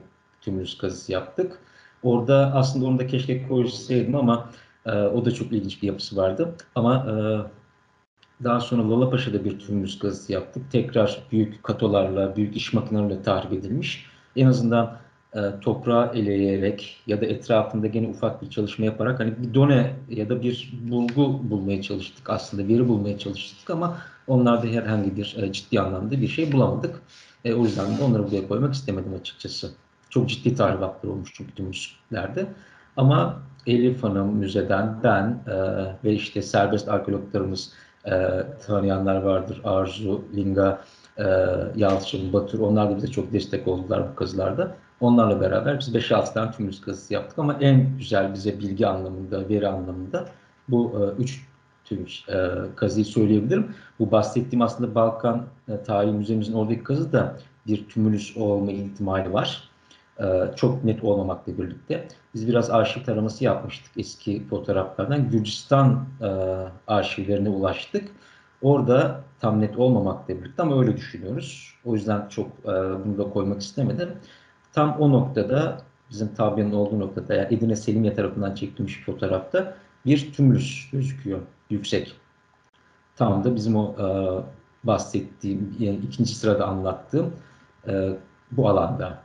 B: tümülüs kazısı yaptık. Orada aslında onu da keşke koysaydım ama e, o da çok ilginç bir yapısı vardı. Ama e, daha sonra Lalapaşa'da bir tümülüs kazısı yaptık. Tekrar büyük katolarla, büyük iş makineleriyle tahrip edilmiş. En azından e, toprağı eleyerek ya da etrafında gene ufak bir çalışma yaparak hani bir done ya da bir bulgu bulmaya çalıştık aslında veri bulmaya çalıştık ama onlarda herhangi bir e, ciddi anlamda bir şey bulamadık. E, o yüzden de onları buraya koymak istemedim açıkçası. Çok ciddi tahribatlar olmuş çünkü tümüslerde. Ama Elif Hanım müzeden ben e, ve işte serbest arkeologlarımız e, tanıyanlar vardır. Arzu, Linga, e, Yalçın, Batur onlar da bize çok destek oldular bu kazılarda. Onlarla beraber biz 5-6 tane tümülüs kazısı yaptık ama en güzel bize bilgi anlamında, veri anlamında bu 3 tüm e, kazıyı söyleyebilirim. Bu bahsettiğim aslında Balkan e, Tarihi Müzemizin oradaki kazı da bir tümülüs olma ihtimali var. E, çok net olmamakla birlikte. Biz biraz arşiv taraması yapmıştık eski fotoğraflardan. Gürcistan e, arşivlerine ulaştık. Orada tam net olmamakla birlikte ama öyle düşünüyoruz. O yüzden çok e, bunu da koymak istemedim. Tam o noktada bizim tabianın olduğu noktada yani Edirne Selimiye tarafından çekilmiş fotoğrafta bir tümülüs gözüküyor yüksek. Tam da bizim o bahsettiğim yani ikinci sırada anlattığım bu alanda.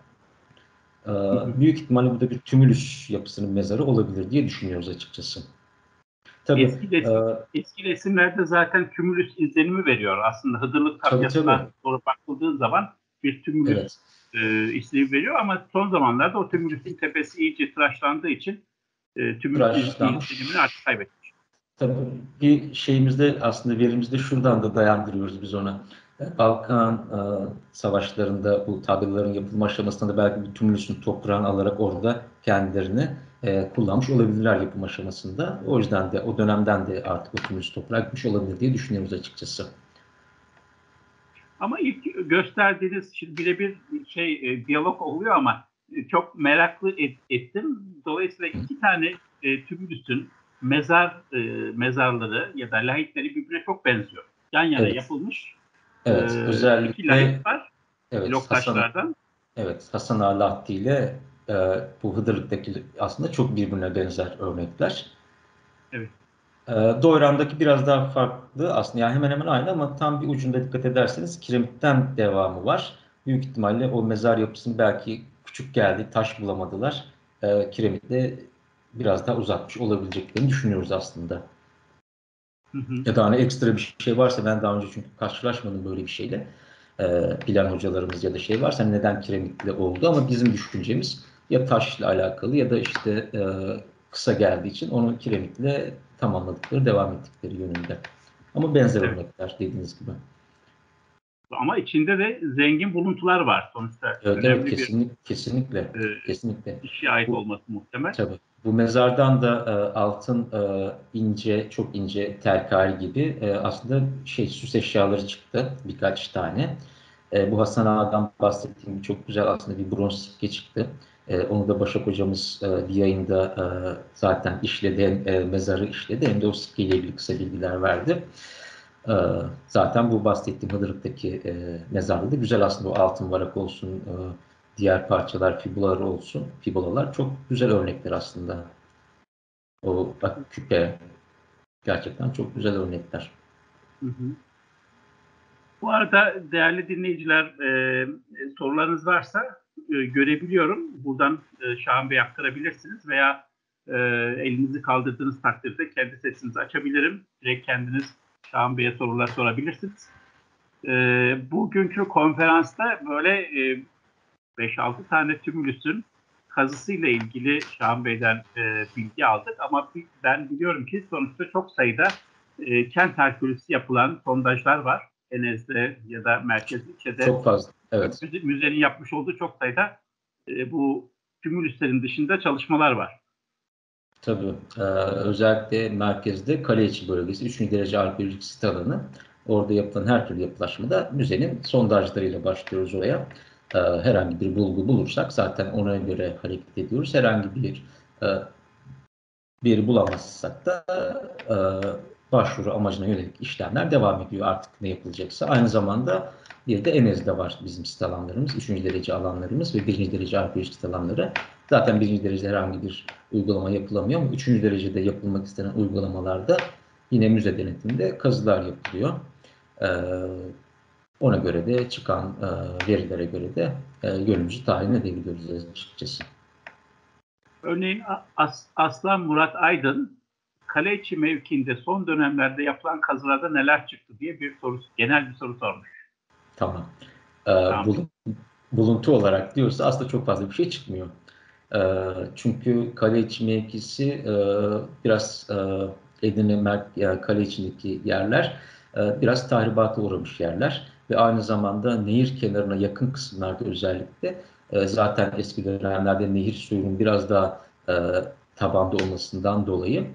B: E, büyük ihtimalle burada bir tümülüs yapısının mezarı olabilir diye düşünüyoruz açıkçası.
A: Tabii, eski, resim, e, eski resimlerde zaten tümülüs izlenimi veriyor. Aslında Hıdırlık tapyasından sonra bakıldığın zaman bir tümülüs evet. e, izlenimi veriyor ama son zamanlarda o tümülüsün tepesi iyice tıraşlandığı için e, tümülüs izlenimini artık kaybetmiş.
B: Tabii bir şeyimizde aslında verimizde şuradan da dayandırıyoruz biz ona. Balkan e, savaşlarında bu tabirlerin yapılma aşamasında da belki bir tümülüsün toprağını alarak orada kendilerini e, kullanmış olabilirler yapım aşamasında. O yüzden de o dönemden de artık o tümülüs toprağa gitmiş olabilir diye düşünüyoruz açıkçası.
A: Ama ilk gösterdiğiniz şimdi birebir şey e, diyalog oluyor ama çok meraklı et, ettim. Dolayısıyla iki tane e, tümülüsün mezar e, mezarları ya da lahitleri birbirine çok benziyor. Yan yana evet. yapılmış.
B: Evet, ee, özellikle
A: iki lahit var.
B: Evet,
A: blok taşlardan.
B: Hasan, evet, Hasan Ağa Lahti ile e, bu Hıdırlık'taki aslında çok birbirine benzer örnekler.
A: Evet.
B: E, Doyran'daki biraz daha farklı aslında yani hemen hemen aynı ama tam bir ucunda dikkat ederseniz kiremitten devamı var. Büyük ihtimalle o mezar yapısını belki küçük geldi, taş bulamadılar. E, kiremitle biraz daha uzatmış olabileceklerini düşünüyoruz aslında.
A: Hı hı.
B: Ya da hani ekstra bir şey varsa ben daha önce çünkü karşılaşmadım böyle bir şeyle. E, plan hocalarımız ya da şey varsa neden kiremitle oldu ama bizim düşüncemiz ya taşla alakalı ya da işte e, kısa geldiği için onu kiremitle tamamladıkları, devam ettikleri yönünde. Ama benzer evet. örnekler dediğiniz gibi.
A: Ama içinde de zengin buluntular var sonuçta.
B: Evet, evet kesinlikle, kesinlikle, e, kesinlikle.
A: İşe ait Bu, olması muhtemel.
B: Tabii. Bu mezardan da e, altın e, ince, çok ince terkari gibi e, aslında şey süs eşyaları çıktı birkaç tane. E, bu Hasan Ağa'dan bahsettiğim çok güzel aslında bir bronz sikke çıktı. E, onu da Başak hocamız e, bir yayında e, zaten işledi, hem e, mezarı işledi hem de o sikkeyle ilgili kısa bilgiler verdi. E, zaten bu bahsettiğim Hıdırık'taki e, mezarda da güzel aslında o altın varak olsun, e, diğer parçalar, fibulalar olsun, fibulalar çok güzel örnekler aslında. O bak küpe gerçekten çok güzel örnekler.
A: Bu arada değerli dinleyiciler e, sorularınız varsa e, görebiliyorum. Buradan e, Şahan Bey aktarabilirsiniz veya e, elinizi kaldırdığınız takdirde kendi sesinizi açabilirim. Direkt kendiniz Şahan Bey'e sorular sorabilirsiniz. E, bugünkü konferansta böyle e, 5-6 tane tümülüsün kazısıyla ilgili Şahan Bey'den e, bilgi aldık ama ben biliyorum ki sonuçta çok sayıda e, kent arkeolojisi yapılan sondajlar var. Enes'de ya da Merkez İlçe'de
B: Çok fazla. Evet.
A: müze- müzenin yapmış olduğu çok sayıda e, bu tümülüslerin dışında çalışmalar var.
B: Tabii. Ee, özellikle merkezde Kaleiçi bölgesi 3. derece arkeolojik sit alanı. Orada yapılan her türlü yapılaşmada müzenin sondajlarıyla başlıyoruz oraya. Ee, herhangi bir bulgu bulursak zaten ona göre hareket ediyoruz. Herhangi bir e, bir bulamazsak da e, başvuru amacına yönelik işlemler devam ediyor artık ne yapılacaksa. Aynı zamanda bir de Enez'de var bizim sit alanlarımız, 3. derece alanlarımız ve 1. derece arkeolojik sit alanları. Zaten 1. derecede herhangi bir uygulama yapılamıyor ama 3. derecede yapılmak istenen uygulamalarda yine müze denetiminde kazılar yapılıyor. Ee, ona göre de çıkan e, verilere göre de e, yönümüzü tayin edebiliyoruz açıkçası.
A: Örneğin As- Aslan Murat Aydın Kaleiçi mevkiinde son dönemlerde yapılan kazılarda neler çıktı diye bir soru, genel bir soru sormuş.
B: Tamam. Ee, bulun- buluntu olarak diyorsa aslında çok fazla bir şey çıkmıyor. Ee, çünkü kale içi mevkisi e, biraz e, Edirne Merk yani kale içindeki yerler e, biraz tahribata uğramış yerler ve aynı zamanda nehir kenarına yakın kısımlarda özellikle zaten eski dönemlerde nehir suyunun biraz daha tabanda olmasından dolayı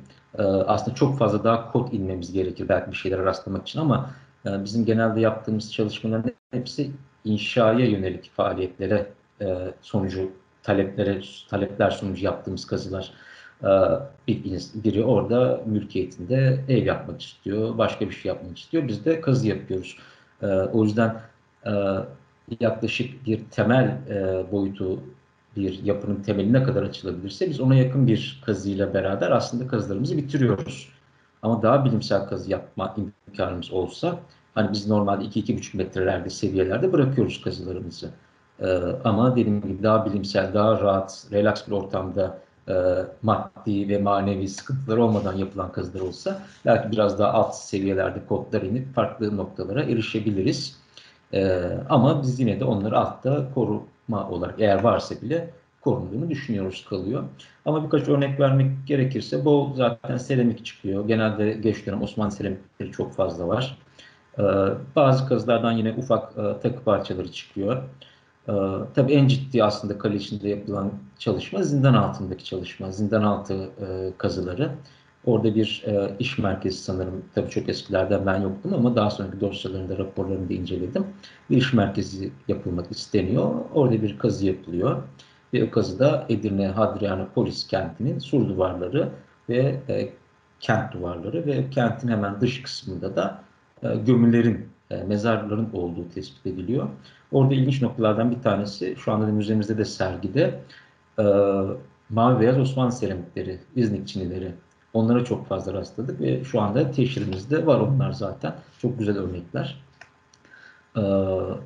B: aslında çok fazla daha kod inmemiz gerekir belki bir şeylere rastlamak için ama bizim genelde yaptığımız çalışmaların hepsi inşaya yönelik faaliyetlere sonucu taleplere talepler sonucu yaptığımız kazılar. E, bir, biri orada mülkiyetinde ev yapmak istiyor, başka bir şey yapmak istiyor. Biz de kazı yapıyoruz. E, o yüzden e, yaklaşık bir temel e, boyutu bir yapının temeline kadar açılabilirse biz ona yakın bir kazıyla beraber aslında kazılarımızı bitiriyoruz. Ama daha bilimsel kazı yapma imkanımız olsa hani biz normalde 2-2,5 metrelerde seviyelerde bırakıyoruz kazılarımızı. Ee, ama dediğim gibi daha bilimsel, daha rahat, relax bir ortamda e, maddi ve manevi sıkıntılar olmadan yapılan kazılar olsa belki biraz daha alt seviyelerde kodlar inip farklı noktalara erişebiliriz. Ee, ama biz yine de onları altta koruma olarak eğer varsa bile korunduğunu düşünüyoruz kalıyor. Ama birkaç örnek vermek gerekirse bol zaten seramik çıkıyor. Genelde geç dönem Osmanlı seramikleri çok fazla var. Ee, bazı kazılardan yine ufak e, takı parçaları çıkıyor. Ee, tabii en ciddi aslında kale içinde yapılan çalışma zindan altındaki çalışma, zindan altı e, kazıları. Orada bir e, iş merkezi sanırım, tabii çok eskilerden ben yoktum ama daha sonraki dosyalarında, raporlarını da inceledim. Bir iş merkezi yapılmak isteniyor. Orada bir kazı yapılıyor. Ve o kazıda Edirne Hadriana Polis kentinin sur duvarları ve e, kent duvarları ve kentin hemen dış kısmında da e, gömülerin, e, mezarların olduğu tespit ediliyor. Orada ilginç noktalardan bir tanesi, şu anda da müzemizde de sergide, e, mavi beyaz Osmanlı seramikleri, İznik çinileri. Onlara çok fazla rastladık ve şu anda teşhirimizde var onlar zaten. Çok güzel örnekler. Ee,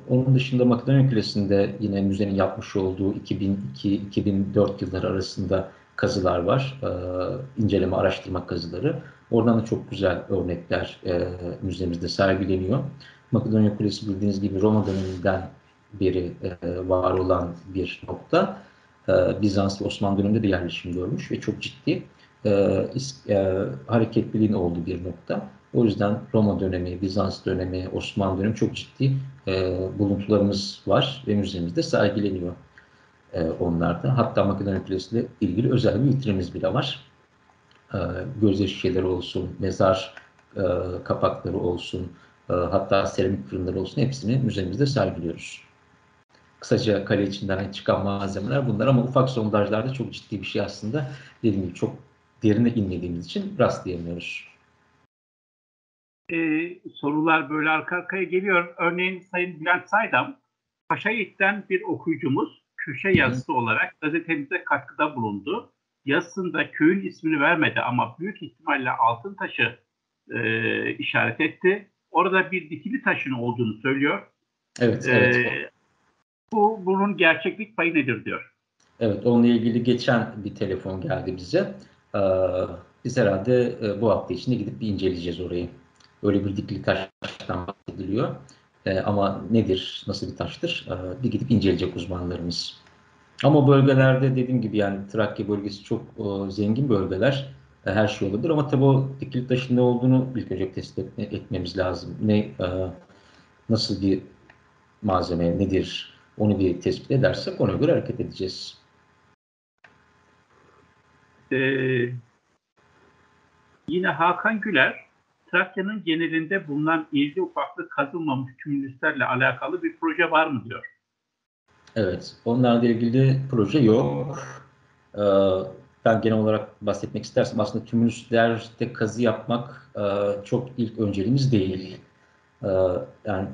B: onun dışında Makedonya Kulesi'nde yine müzenin yapmış olduğu 2002-2004 yılları arasında kazılar var. Ee, inceleme, araştırma kazıları. Oradan da çok güzel örnekler e, müzemizde sergileniyor. Makedonya Kulesi bildiğiniz gibi Roma döneminden beri e, var olan bir nokta. E, Bizans ve Osmanlı döneminde de yerleşim görmüş ve çok ciddi e, e, hareketliliğin olduğu bir nokta. O yüzden Roma dönemi, Bizans dönemi, Osmanlı dönemi çok ciddi e, buluntularımız var ve müzemizde sergileniyor e, onlarda. Hatta Makedonya Kulesi ile ilgili özel bir vitrinimiz bile var. E, gözyaşı şişeleri olsun, mezar e, kapakları olsun, hatta seramik fırınları olsun hepsini müzemizde sergiliyoruz. Kısaca kale içinden çıkan malzemeler bunlar ama ufak sondajlarda çok ciddi bir şey aslında. Dediğim gibi çok derine inmediğimiz için rastlayamıyoruz.
A: Ee, sorular böyle arka arkaya geliyor. Örneğin Sayın Bülent Saydam, Paşa Yiğit'ten bir okuyucumuz köşe yazısı olarak gazetemize katkıda bulundu. Yazısında köyün ismini vermedi ama büyük ihtimalle Altıntaş'ı e, işaret etti. Orada bir dikili taşın olduğunu söylüyor.
B: Evet, evet.
A: Ee, bu bunun gerçeklik payı nedir diyor.
B: Evet, onunla ilgili geçen bir telefon geldi bize. Ee, biz herhalde e, bu hafta içinde gidip bir inceleyeceğiz orayı. Öyle bir dikili taştan bahsediliyor. Ee, ama nedir, nasıl bir taştır? Ee, bir gidip inceleyecek uzmanlarımız. Ama bölgelerde dediğim gibi yani Trakya bölgesi çok e, zengin bölgeler. Her şey olabilir ama tabii o dikili taşın ne olduğunu ilk önce tespit etme, etmemiz lazım. Ne e, nasıl bir malzeme nedir onu bir tespit edersek ona göre hareket edeceğiz.
A: Ee, yine Hakan Güler, Trakya'nın genelinde bulunan irili ufaklı kazılmamış kümülüslerle alakalı bir proje var mı diyor.
B: Evet, onlarla ilgili proje yok. Ee, ben genel olarak bahsetmek istersem aslında tümülüslerde kazı yapmak e, çok ilk önceliğimiz değil. E, yani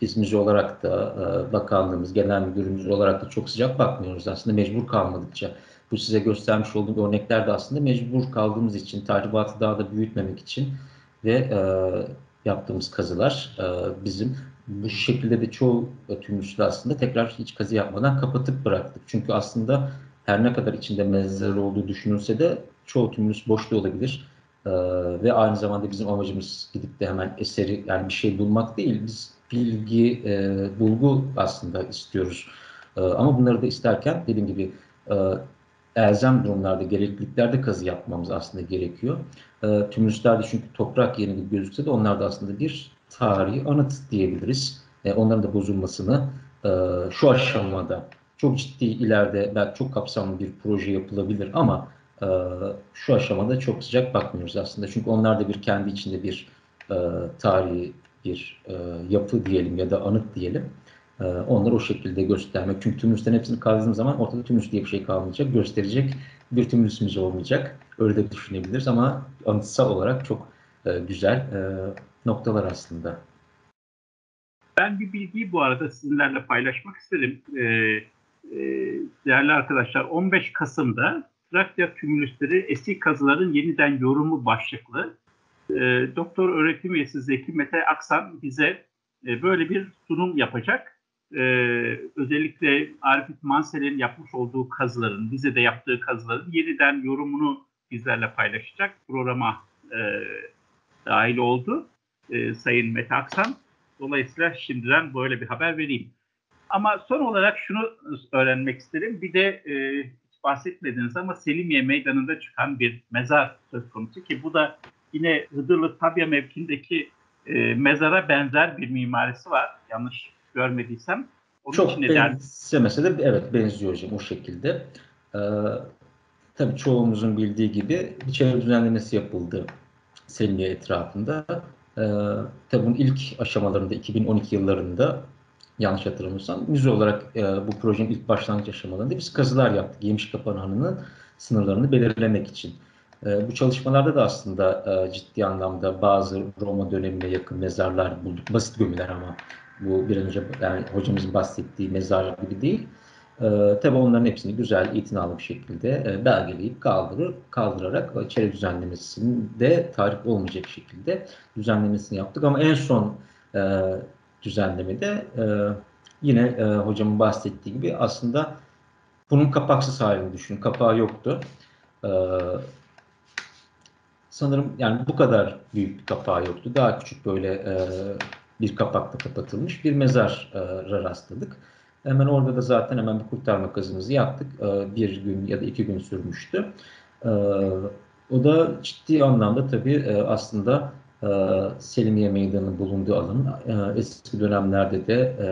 B: biz müze olarak da e, bakanlığımız, genel müdürümüz olarak da çok sıcak bakmıyoruz aslında mecbur kalmadıkça. Bu size göstermiş olduğum örnekler de aslında mecbur kaldığımız için, tahribatı daha da büyütmemek için ve e, yaptığımız kazılar e, bizim bu şekilde de çoğu tümüsü aslında tekrar hiç kazı yapmadan kapatıp bıraktık. Çünkü aslında her ne kadar içinde mezar olduğu düşünülse de çoğu tümülüs boş olabilir. Ee, ve aynı zamanda bizim amacımız gidip de hemen eseri yani bir şey bulmak değil. Biz bilgi, e, bulgu aslında istiyoruz. E, ama bunları da isterken dediğim gibi e, elzem durumlarda, gerekliliklerde kazı yapmamız aslında gerekiyor. E, tümülüslerde çünkü toprak yeni gibi gözükse de onlar da aslında bir tarihi anıt diyebiliriz. E, onların da bozulmasını e, şu aşamada çok ciddi ileride belki çok kapsamlı bir proje yapılabilir ama e, şu aşamada çok sıcak bakmıyoruz aslında. Çünkü onlar da bir kendi içinde bir e, tarihi bir e, yapı diyelim ya da anıt diyelim. E, onları o şekilde göstermek. Çünkü tümülüsten hepsini kazdığımız zaman ortada tümülüs diye bir şey kalmayacak. Gösterecek bir tümülüsümüz olmayacak. Öyle de düşünebiliriz ama anıtsal olarak çok e, güzel e, noktalar aslında.
A: Ben bir bilgiyi bu arada sizinlerle paylaşmak isterim. Ee, e, değerli arkadaşlar 15 Kasım'da Trakya Tümülüsleri Eski Kazıların Yeniden Yorumu başlıklı e, doktor öğretim üyesi Zeki Mete Aksan bize e, böyle bir sunum yapacak. E, özellikle Arif Mansel'in yapmış olduğu kazıların, bize de yaptığı kazıların yeniden yorumunu bizlerle paylaşacak. Programa e, dahil oldu e, Sayın Mete Aksan. Dolayısıyla şimdiden böyle bir haber vereyim. Ama son olarak şunu öğrenmek isterim. Bir de e, hiç bahsetmediniz ama Selimiye Meydanı'nda çıkan bir mezar söz konusu ki bu da yine Hıdırlı Tabya mevkindeki e, mezara benzer bir mimarisi var. Yanlış görmediysem.
B: Onun Çok benzemese de evet benziyor hocam o şekilde. Ee, tabii çoğumuzun bildiği gibi bir çevre düzenlemesi yapıldı Selimiye etrafında. Ee, tabii bunun ilk aşamalarında 2012 yıllarında yanlış hatırlamıyorsam müze olarak e, bu projenin ilk başlangıç aşamalarında biz kazılar yaptık. Yemiş Kapanağı'nın sınırlarını belirlemek için. E, bu çalışmalarda da aslında e, ciddi anlamda bazı Roma dönemine yakın mezarlar bulduk. Basit gömüler ama bu bir önce yani hocamızın bahsettiği mezar gibi değil. E, tabii onların hepsini güzel, itinalı bir şekilde e, belgeleyip kaldırır, kaldırarak e, çevre düzenlemesinde tarif olmayacak şekilde düzenlemesini yaptık. Ama en son e, düzenlemede e, yine e, hocamın bahsettiği gibi aslında bunun kapaksız halini düşünün. Kapağı yoktu. E, sanırım yani bu kadar büyük bir kapağı yoktu. Daha küçük böyle e, bir kapakla kapatılmış bir mezara rastladık. Hemen orada da zaten hemen bir kurtarma kazımızı yaptık. E, bir gün ya da iki gün sürmüştü. E, o da ciddi anlamda tabii e, aslında e, Selimiye Meydanı'nın bulunduğu alanın e, eski dönemlerde de e,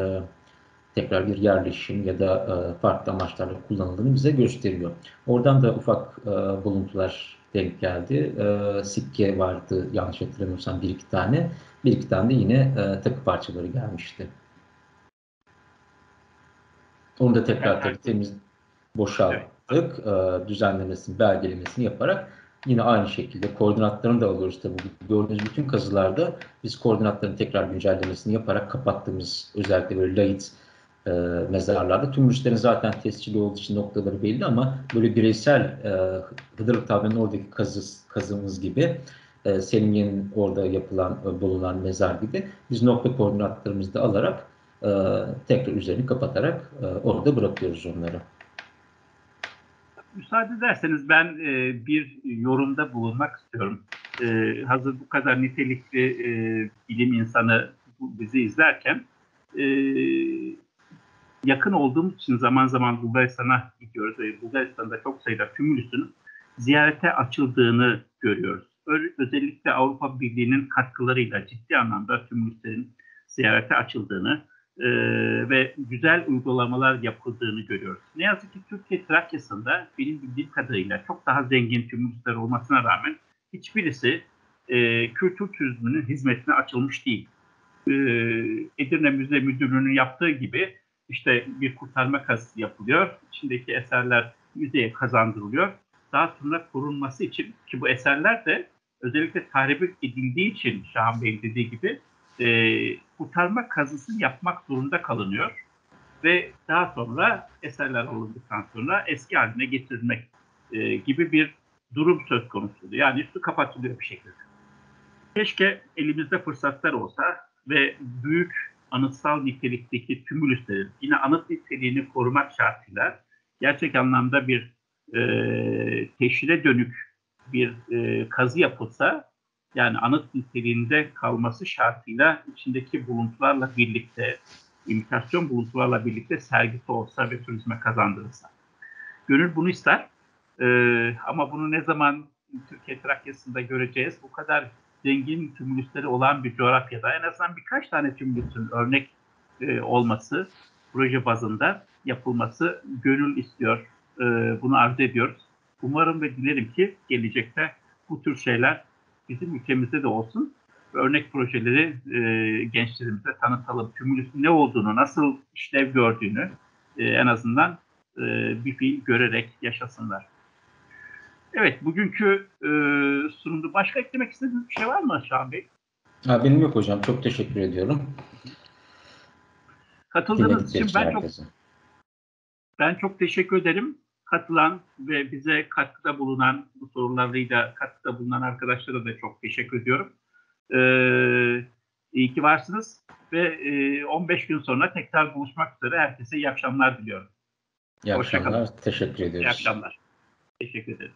B: tekrar bir yerleşim ya da e, farklı amaçlarla kullanıldığını bize gösteriyor. Oradan da ufak e, buluntular denk geldi. E, sikke vardı yanlış hatırlamıyorsam bir iki tane. Bir iki tane de yine e, takı parçaları gelmişti. Onu da tekrar temiz boşalttık. E, düzenlemesini, belgelemesini yaparak yine aynı şekilde koordinatlarını da alıyoruz tabii. Gördüğünüz bütün kazılarda biz koordinatların tekrar güncellemesini yaparak kapattığımız özellikle böyle layit e, mezarlarda. Tüm müşterinin zaten tescilli olduğu için noktaları belli ama böyle bireysel e, Hıdırlık tabinin oradaki kazı, kazımız gibi e, Selimiye'nin orada yapılan, e, bulunan mezar gibi biz nokta koordinatlarımızı da alarak e, tekrar üzerini kapatarak e, orada bırakıyoruz onları.
A: Müsaade ederseniz ben e, bir yorumda bulunmak istiyorum. E, hazır bu kadar nitelikli e, bilim insanı bizi izlerken e, yakın olduğumuz için zaman zaman Bulgaristan'a gidiyoruz ve Bulgaristan'da çok sayıda tümülüsün ziyarete açıldığını görüyoruz. Özellikle Avrupa Birliği'nin katkılarıyla ciddi anlamda tümülüslerin ziyarete açıldığını e, ve güzel uygulamalar yapıldığını görüyoruz. Ne yazık ki Türkiye Trakya'sında benim bildiğim kadarıyla çok daha zengin tümülüsler olmasına rağmen hiçbirisi e, kültür turizminin hizmetine açılmış değil. E, Edirne Müze Müdürlüğü'nün yaptığı gibi işte bir kurtarma kazısı yapılıyor. İçindeki eserler müzeye kazandırılıyor. Daha sonra korunması için ki bu eserler de özellikle tahrip edildiği için Şahan Bey'in dediği gibi e, kurtarma kazısı yapmak zorunda kalınıyor. Ve daha sonra eserler alındıktan sonra eski haline getirilmek e, gibi bir durum söz konusu. Yani üstü kapatılıyor bir şekilde. Keşke elimizde fırsatlar olsa ve büyük anıtsal nitelikteki tümülüslerin yine anıt niteliğini korumak şartıyla gerçek anlamda bir e, teşhire dönük bir e, kazı yapılsa yani anıt niteliğinde kalması şartıyla içindeki buluntularla birlikte imitasyon buluntularla birlikte sergisi olsa ve turizme kazandırılsa. Gönül bunu ister. Ee, ama bunu ne zaman Türkiye Trakya'sında göreceğiz? Bu kadar zengin tümülüsleri olan bir coğrafyada en azından birkaç tane tümülüsün örnek e, olması, proje bazında yapılması gönül istiyor. E, bunu arzu ediyoruz. Umarım ve dilerim ki gelecekte bu tür şeyler bizim ülkemizde de olsun. Örnek projeleri e, gençlerimize tanıtalım. Tümülüsün ne olduğunu, nasıl işlev gördüğünü e, en azından e, bir fiil görerek yaşasınlar. Evet, bugünkü e, sunumda başka eklemek istediğiniz bir şey var mı Şahan Bey?
B: Ha, benim yok hocam. Çok teşekkür ediyorum.
A: Katıldığınız için ben çok ben çok teşekkür ederim. Katılan ve bize katkıda bulunan, bu sorularıyla katkıda bulunan arkadaşlara da çok teşekkür ediyorum. Ee, iyi ki varsınız ve e, 15 gün sonra tekrar buluşmak üzere. Herkese iyi akşamlar diliyorum.
B: İyi akşamlar. Teşekkür ediyoruz.
A: İyi akşamlar. Teşekkür ederim.